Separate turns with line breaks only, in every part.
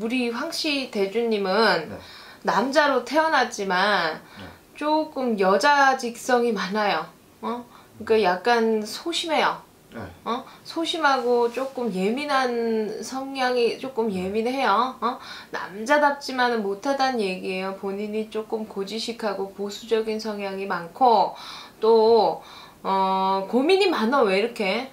우리 황씨 대주님은
네.
남자로 태어났지만
네.
조금 여자 직성이 많아요. 어? 그러니까 약간 소심해요.
네.
어? 소심하고 조금 예민한 성향이 조금 예민해요. 어? 남자답지만은 못하다는 얘기예요. 본인이 조금 고지식하고 보수적인 성향이 많고 또 어, 고민이 많아 왜 이렇게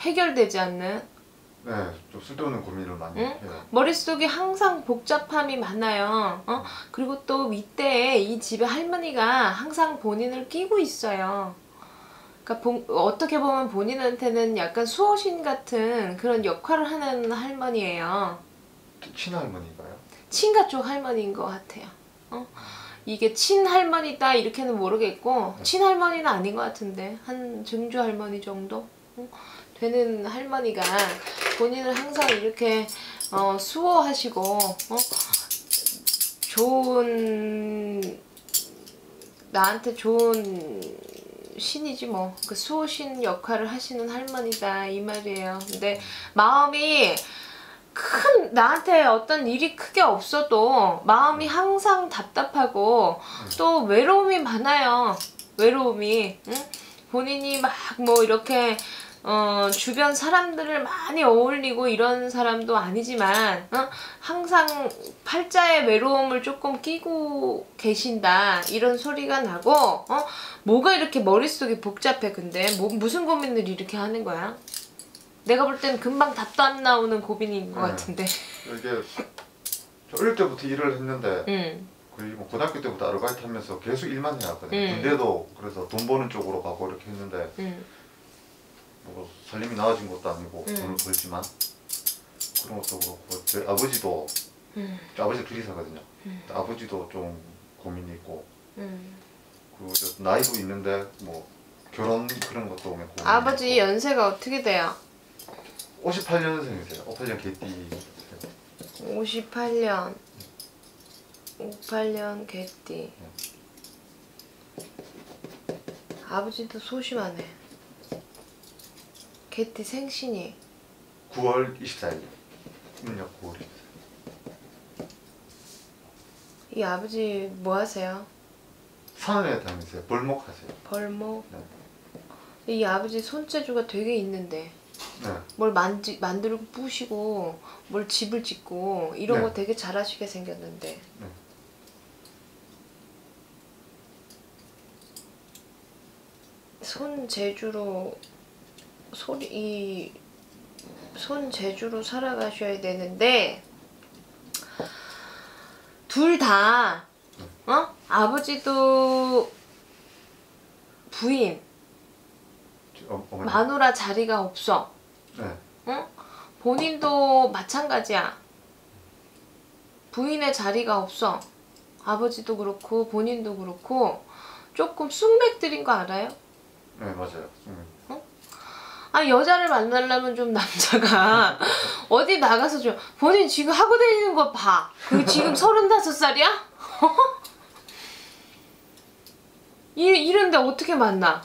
해결되지 않는?
네, 좀 쓸데없는 고민을 많이
응?
해요.
머릿속에 항상 복잡함이 많아요. 어? 그리고 또 윗대에 이 집에 할머니가 항상 본인을 끼고 있어요. 그러니까 본- 어떻게 보면 본인한테는 약간 수호신 같은 그런 역할을 하는 할머니예요.
친할머니가요?
친가 쪽 할머니인 것 같아요. 어? 이게 친할머니다 이렇게는 모르겠고 친할머니는 아닌 것 같은데 한 증조 할머니 정도 어? 되는 할머니가 본인을 항상 이렇게 어, 수호하시고 어? 좋은 나한테 좋은 신이지 뭐 그 수호신 역할을 하시는 할머니다 이 말이에요. 근데 마음이 큰 나한테 어떤 일이 크게 없어도 마음이 항상 답답하고 또 외로움이 많아요. 외로움이 응? 본인이 막 뭐 이렇게 어, 주변 사람들을 많이 어울리고 이런 사람도 아니지만 어? 항상 팔자의 외로움을 조금 끼고 계신다 이런 소리가 나고 어? 뭐가 이렇게 머릿속이 복잡해 근데 뭐, 무슨 고민을 이렇게 하는 거야? 내가 볼 땐 금방 답도 안 나오는 고민인 것
네.
같은데
이게 저 어릴 때부터 일을 했는데
응.
거의 뭐 고등학교 때부터 아르바이트 하면서 계속 일만 해왔거든요.
음.
군대도 그래서 돈 버는 쪽으로 가고 이렇게 했는데
응.
뭐 살림이 나아진 것도 아니고
음.
돈을 벌지만 그런 것도 그렇고 제 아버지도
응.
저 아버지 둘이 사거든요.
음.
아버지도 좀 고민이 있고 저 나이도 있는데 뭐 결혼 그런 것도 오면 고민이
아버지
있고.
연세가 어떻게 돼요?
58년생이세요. 58년 개띠
58년 58년 개띠 아버지도 소심하네 개띠 생신이
9월 24일 음력 9월 24일
이 아버지 뭐 하세요?
산에 다니세요. 벌목하세요.
벌목
네.
이 아버지 손재주가 되게 있는데
네.
뭘 만지, 만들고 부시고 뭘 집을 짓고 이런
네.
거 되게 잘하시게 생겼는데
네.
손재주로 소리 이 손재주로 살아가셔야 되는데 둘 다 어? 아버지도 부인
저, 어.
마누라 자리가 없어
네.
응? 본인도 마찬가지야. 부인의 자리가 없어. 아버지도 그렇고 본인도 그렇고 조금 쑥맥들인 거 알아요?
네 맞아요. 음.
아 여자를 만나려면 좀 남자가 어디 나가서 좀 본인 지금 하고 다니는 거 봐. 그 지금 서른다섯 살이야? 이 이런데 어떻게 만나?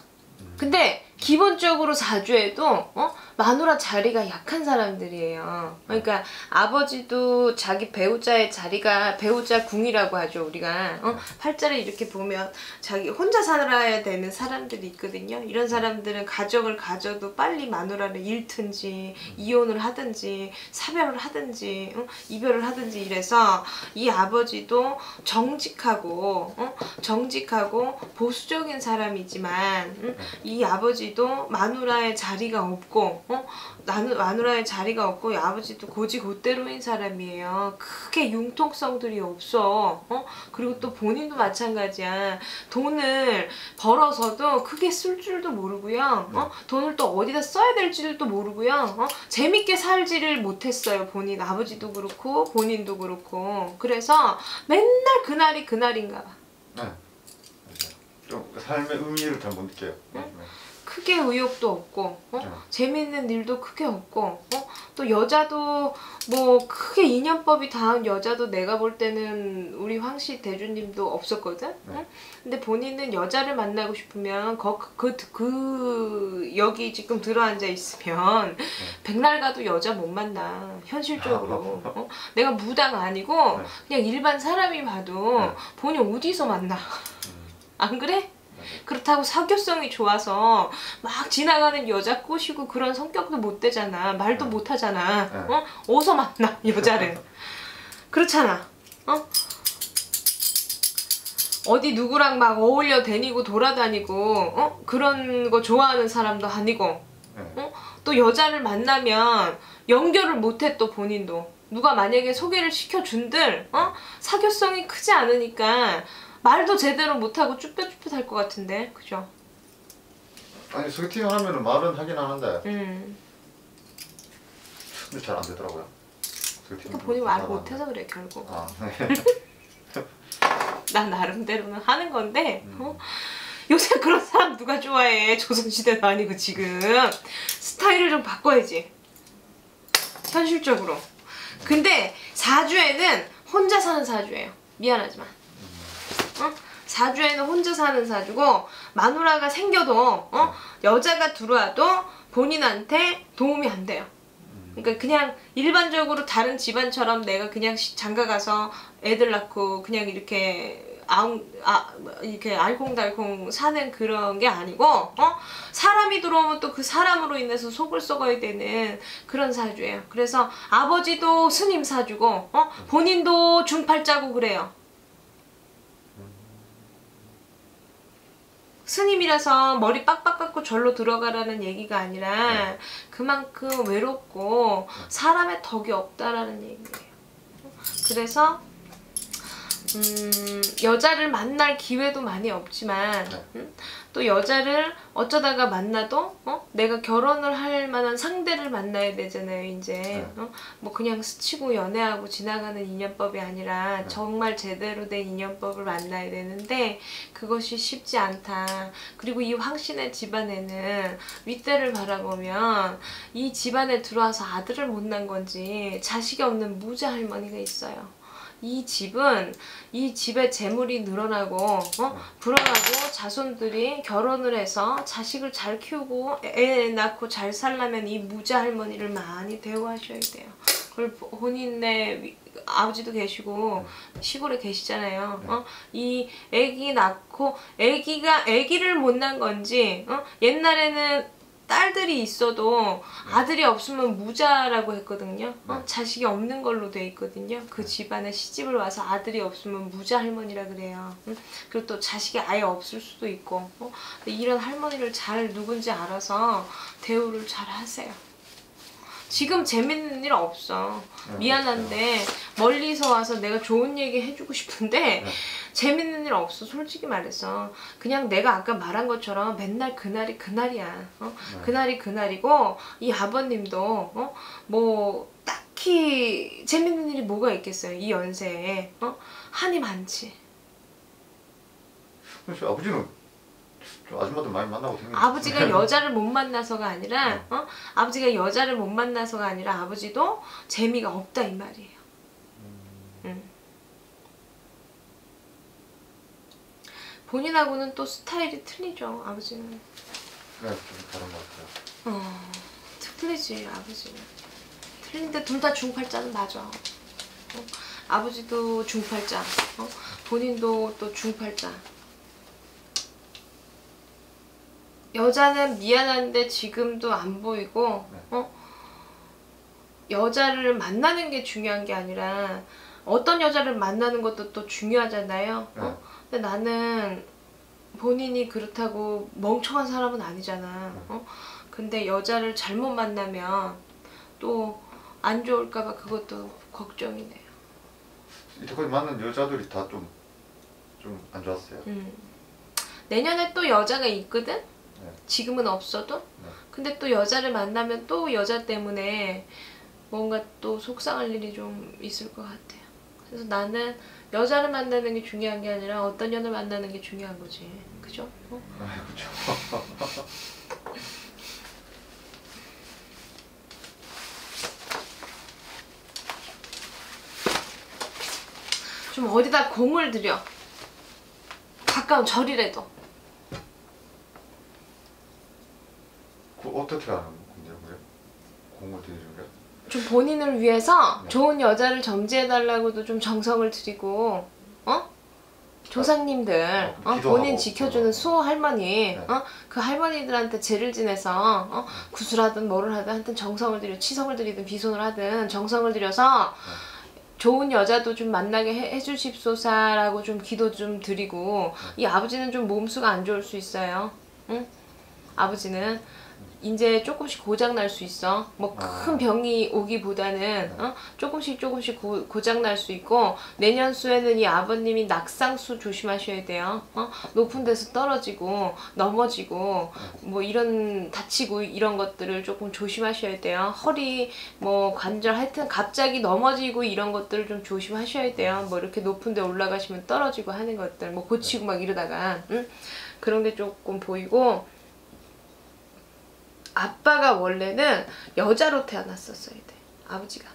근데 기본적으로 사주에도 어? 마누라 자리가 약한 사람들이에요. 그러니까 아버지도 자기 배우자의 자리가 배우자 궁이라고 하죠 우리가 어? 팔자를 이렇게 보면 자기 혼자 살아야 되는 사람들이 있거든요. 이런 사람들은 가정을 가져도 빨리 마누라를 잃든지 이혼을 하든지 사별을 하든지 어? 이별을 하든지 이래서 이 아버지도 정직하고 어? 정직하고 보수적인 사람이지만 응? 이 아버지도 마누라의 자리가 없고 어? 나누, 마누라의 자리가 없고 이 아버지도 고지고대로인 사람이에요. 크게 융통성들이 없어. 어? 그리고 또 본인도 마찬가지야. 돈을 벌어서도 크게 쓸 줄도 모르고요. 어? 돈을 또 어디다 써야 될지도 모르고요. 어? 재밌게 살지를 못했어요. 본인 아버지도 그렇고 본인도 그렇고. 그래서 맨날 그날이 그날인가 봐.
네. 좀 삶의 의미를 잘 못 느껴요. 네.
크게 의욕도 없고 어?
네.
재밌는 일도 크게 없고 어? 또 여자도 뭐 크게 인연법이 닿은 여자도 내가 볼 때는 우리 황씨 대주님도 없었거든. 응? 근데 본인은 여자를 만나고 싶으면 거, 그, 그, 그 여기 지금 들어앉아 있으면 백날 가도 여자 못 만나 현실적으로. 어? 내가 무당 아니고
네.
그냥 일반 사람이 봐도
네.
본인 어디서 만나?
음,
안 그래?
네.
그렇다고 사교성이 좋아서 막 지나가는 여자 꼬시고 그런 성격도 못 되잖아. 말도
네.
못 하잖아.
네.
어? 어디서 만나 여자를. 그렇잖아. 어? 어디 누구랑 막 어울려 다니고 돌아다니고 어? 그런 거 좋아하는 사람도 아니고
네.
또 여자를 만나면 연결을 못해 또 본인도 누가 만약에 소개를 시켜준들 어? 사교성이 크지 않으니까 말도 제대로 못하고 쭈뼛쭈뼛 할 것 같은데 그죠?
아니 소개팅 하면은 말은 하긴 하는데
음.
근데 잘 안 되더라고요. 소개팅
또 본인 말 못해서 그래 결국
아, 네.
나 나름대로는 하는 건데
음.
어? 요새 그런 사람 누가 좋아해 조선시대도 아니고 지금 스타일을 좀 바꿔야지 현실적으로 근데 사주에는 혼자 사는 사주예요 미안하지만 어? 사주에는 혼자 사는 사주고 마누라가 생겨도 어? 여자가 들어와도 본인한테 도움이 안 돼요 그러니까 그냥 일반적으로 다른 집안처럼 내가 그냥 시- 장가 가서 애들 낳고 그냥 이렇게 아웅 아 이렇게 알콩달콩 사는 그런 게 아니고 어 사람이 들어오면 또 그 사람으로 인해서 속을 썩어야 되는 그런 사주예요. 그래서 아버지도 스님 사주고 어 본인도 중팔자고 그래요. 스님이라서 머리 빡빡 깎고 절로 들어가라는 얘기가 아니라 그만큼 외롭고 사람의 덕이 없다라는 얘기예요. 그래서 음, 여자를 만날 기회도 많이 없지만
네.
음, 또 여자를 어쩌다가 만나도 어? 내가 결혼을 할 만한 상대를 만나야 되잖아요 이제
네.
어? 뭐 그냥 스치고 연애하고 지나가는 인연법이 아니라
네.
정말 제대로 된 인연법을 만나야 되는데 그것이 쉽지 않다 그리고 이 황신의 집안에는 윗대를 바라보면 이 집안에 들어와서 아들을 못 낳은 건지 자식이 없는 무자 할머니가 있어요. 이 집은 이 집에 재물이 늘어나고 어? 불어나고 자손들이 결혼을 해서 자식을 잘 키우고 애 낳고 잘 살려면 이 무자 할머니를 많이 대우하셔야 돼요. 그걸 본인의 위- 아버지도 계시고 시골에 계시잖아요. 어? 이 아기 낳고 아기가 아기를 못 낳은 건지 어? 옛날에는 딸들이 있어도 아들이 없으면 무자라고 했거든요. 어?
네.
자식이 없는 걸로 돼 있거든요. 그 집안에 시집을 와서 아들이 없으면 무자 할머니라 그래요. 응? 그리고 또 자식이 아예 없을 수도 있고 어? 이런 할머니를 잘 누군지 알아서 대우를 잘 하세요. 지금 재밌는 일 없어.
네,
미안한데 멀리서 와서 내가 좋은 얘기 해주고 싶은데
네.
재밌는 일 없어. 솔직히 말해서 그냥 내가 아까 말한 것처럼 맨날 그날이 그날이야. 어?
네.
그날이 그날이고 이 아버님도 어? 뭐 딱히 재밌는 일이 뭐가 있겠어요. 이 연세에 어? 한이 많지.
혹시 아버지는 좀 아줌마들 많이 만나고 다니는
아버지가 여자를 못 만나서가 아니라
네.
어? 아버지가 여자를 못 만나서가 아니라 아버지도 재미가 없다 이 말이에요. 음. 본인하고는 또 스타일이 틀리죠 아버지는.
네, 좀 다른 것 같아요.
어, 틀리지 아버지는. 틀린데 둘 다 중팔자는 맞아. 어? 아버지도 중팔자, 어? 본인도 또 중팔자. 여자는 미안한데 지금도 안 보이고,
네.
어? 여자를 만나는 게 중요한 게 아니라 어떤 여자를 만나는 것도 또 중요하잖아요. 어?
네.
근데 나는 본인이 그렇다고 멍청한 사람은 아니잖아. 어? 근데 여자를 잘못 만나면 또 안 좋을까봐 그것도 걱정이네요.
이때까지 만난 여자들이 다 좀 좀 안 좋았어요.
음. 내년에 또 여자가 있거든? 지금은 없어도
네.
근데 또 여자를 만나면 또 여자 때문에 뭔가 또 속상할 일이 좀 있을 것 같아요. 그래서 나는 여자를 만나는 게 중요한 게 아니라 어떤 연을 만나는 게 중요한 거지. 그죠? 어?
아, 그죠.
좀 어디다 공을 들여. 가까운 절이라도.
그 어떻게 하는 건데요, 그게? 공을 들이는 게?
좀 본인을 위해서
네.
좋은 여자를 점지해달라고도 좀 정성을 들이고, 어? 조상님들,
어,
어?
기도하고
본인 지켜주는. 수호 할머니,
네.
어? 그 할머니들한테 죄를 지내서, 어? 구슬하든 뭐를 하든 하여튼 정성을 들여, 치성을 들이든 비손을 하든 정성을 들여서 좋은 여자도 좀 만나게 해, 해주십소사라고 좀 기도 좀 드리고, 이 아버지는 좀 몸수가 안 좋을 수 있어요. 응? 아버지는 이제 조금씩 고장 날 수 있어. 뭐큰
아.
병이 오기보다는 어? 조금씩 조금씩 고, 고장 날 수 있고 내년 수에는 이 아버님이 낙상수 조심하셔야 돼요. 어? 높은 데서 떨어지고 넘어지고 뭐 이런 다치고 이런 것들을 조금 조심하셔야 돼요. 허리 뭐 관절 하여튼 갑자기 넘어지고 이런 것들을 좀 조심하셔야 돼요. 뭐 이렇게 높은 데 올라가시면 떨어지고 하는 것들 뭐 고치고 막 이러다가 응? 그런 게 조금 보이고 아빠가 원래는 여자로 태어났었어야 돼. 아버지가.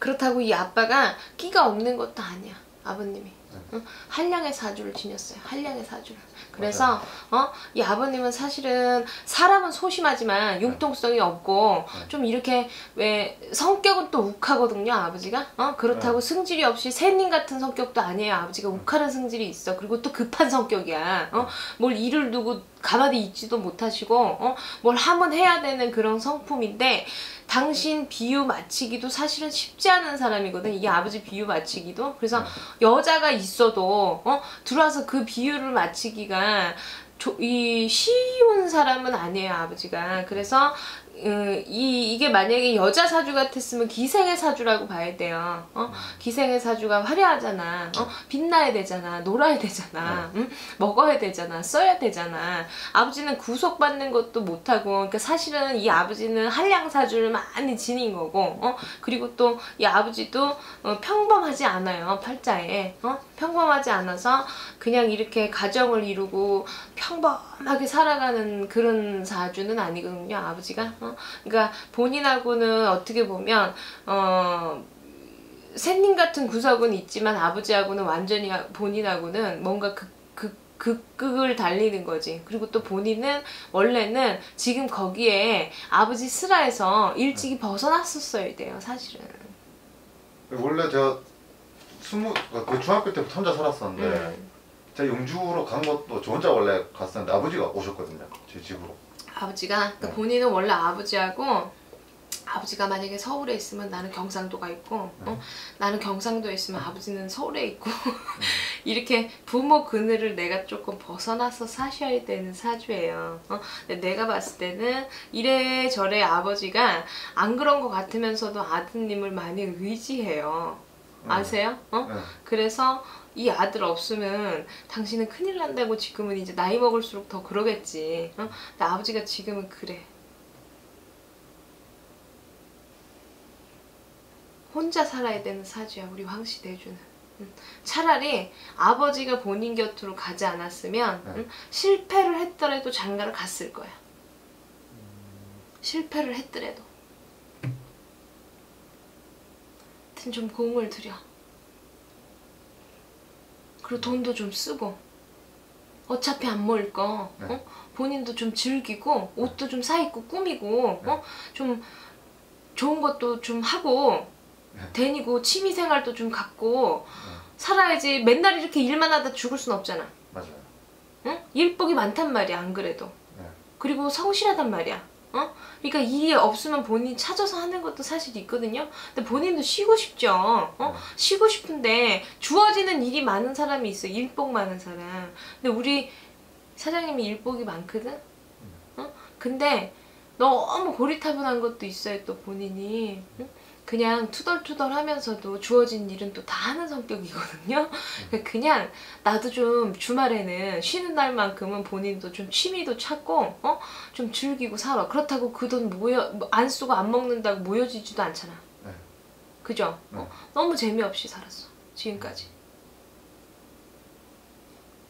그렇다고 이 아빠가 끼가 없는 것도 아니야. 아버님이. 응? 한량의 사주를 지녔어요. 한량의 사주를. 그래서 어? 이 아버님은 사실은 사람은 소심하지만 융통성이 없고 좀 이렇게 왜 성격은 또 욱하거든요 아버지가. 어 그렇다고 승질이 없이 새님 같은 성격도 아니에요 아버지가. 욱하는 승질이 있어. 그리고 또 급한 성격이야. 어 뭘 일을 두고 가만히 있지도 못하시고 어 뭘 하면 해야 되는 그런 성품인데 당신 비유 맞히기도 사실은 쉽지 않은 사람이거든. 이게 아버지 비유 맞히기도. 그래서 여자가 있어도 어 들어와서 그 비유를 맞히기가 조- 이 쉬운 사람은 아니에요 아버지가. 그래서 음, 이 이게 만약에 여자 사주 같았으면 기생의 사주라고 봐야 돼요. 어? 기생의 사주가 화려하잖아. 어? 빛나야 되잖아. 놀아야 되잖아. 응? 먹어야 되잖아. 써야 되잖아. 아버지는 구속받는 것도 못하고, 그러니까 사실은 이 아버지는 한량 사주를 많이 지닌 거고, 어? 그리고 또 이 아버지도 어, 평범하지 않아요. 팔자에. 어? 평범하지 않아서 그냥 이렇게 가정을 이루고 평범하게 살아가는 그런 사주는 아니거든요. 아버지가. 어? 그러니까 본인하고는 어떻게 보면 어 샌님 같은 구석은 있지만 아버지하고는 완전히 본인하고는 뭔가 극, 극, 극극을 달리는 거지. 그리고 또 본인은 원래는 지금 거기에 아버지 슬하에서 일찍이 벗어났었어야 돼요, 사실은.
원래 제가 스무 그 중학교 때부터 혼자 살았었는데
음.
제가 영주로 간 것도 저 혼자 원래 갔었는데 아버지가 오셨거든요 제 집으로
아버지가 그러니까
네.
본인은 원래 아버지하고 아버지가 만약에 서울에 있으면 나는 경상도가 있고 어? 나는 경상도에 있으면 아버지는 서울에 있고 이렇게 부모 그늘을 내가 조금 벗어나서 사셔야 되는 사주예요. 어? 내가 봤을 때는 이래저래 아버지가 안 그런 것 같으면서도 아드님을 많이 의지해요. 아세요? 어?
네.
그래서 이 아들 없으면 당신은 큰일 난다고 지금은 이제 나이 먹을수록 더 그러겠지. 어? 근데 아버지가 지금은 그래. 혼자 살아야 되는 사주야 우리 황씨 대주는. 응. 차라리 아버지가 본인 곁으로 가지 않았으면
네.
응? 실패를 했더라도 장가를 갔을 거야. 실패를 했더라도. 하여튼 좀 공을 들여. 그리고 돈도 좀 쓰고. 어차피 안 모일 거.
네.
어? 본인도 좀 즐기고 옷도 좀 사 입고 꾸미고
네.
어? 좀 좋은 것도 좀 하고
네.
다니고 취미 생활도 좀 갖고 살아야지 맨날 이렇게 일만 하다 죽을 순 없잖아.
맞아요
응? 일복이 많단 말이야 안 그래도.
네.
그리고 성실하단 말이야. 어? 그러니까 일이 없으면 본인이 찾아서 하는 것도 사실 있거든요. 근데 본인도 쉬고 싶죠. 어?
네.
쉬고 싶은데 주어지는 일이 많은 사람이 있어. 일복 많은 사람. 근데 우리 사장님이 일복이 많거든. 어? 근데 너무 고리타분한 것도 있어요. 또 본인이. 응? 그냥 투덜투덜 하면서도 주어진 일은 또 다 하는 성격이거든요. 그러니까 그냥 나도 좀 주말에는 쉬는 날만큼은 본인도 좀 취미도 찾고 어? 좀 즐기고 살아. 그렇다고 그 돈 모여 뭐안 쓰고 안 먹는다고 모여지지도 않잖아.
네.
그죠?
네.
어? 너무 재미없이 살았어. 지금까지.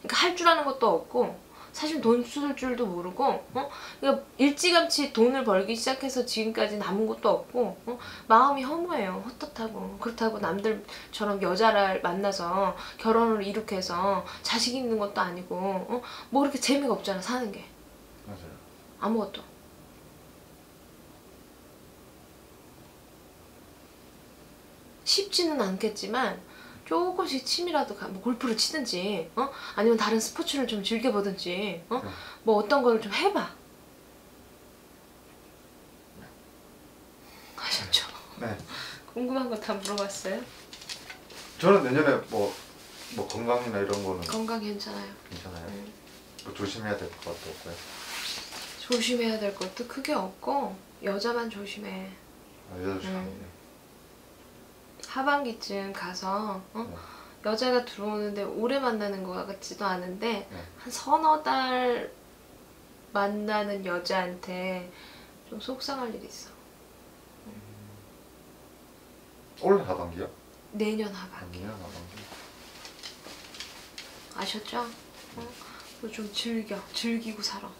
그러니까 할 줄 아는 것도 없고 사실 돈 쓸 줄도 모르고 어? 그러니까 일찌감치 돈을 벌기 시작해서 지금까지 남은 것도 없고 어? 마음이 허무해요 헛헛하고 그렇다고 남들처럼 여자를 만나서 결혼을 이룩 해서 자식 있는 것도 아니고 어? 뭐 그렇게 재미가 없잖아 사는 게
맞아요.
아무것도 쉽지는 않겠지만 조금씩 취미라도 가, 뭐 골프를 치든지 어? 아니면 다른 스포츠를 좀 즐겨보든지 어?
네.
뭐 어떤 걸 좀 해봐 하셨죠?
네.
궁금한 거 다 물어봤어요?
저는 내년에 뭐, 뭐 건강이나 이런 거는
건강 괜찮아요
괜찮아요.
음.
뭐 조심해야 될 것도 없고요.
조심해야 될 것도 크게 없고 여자만 조심해
아, 여자 조심해요.
음. 하반기쯤 가서 어?
네.
여자가 들어오는데 오래 만나는 것 같지도 않은데
네.
한 서너 달 만나는 여자한테 좀 속상할 일이 있어.
올 하반기요?
내년 하반기.
아니요 하반기.
아셨죠? 어? 좀 즐겨. 즐기고 살아.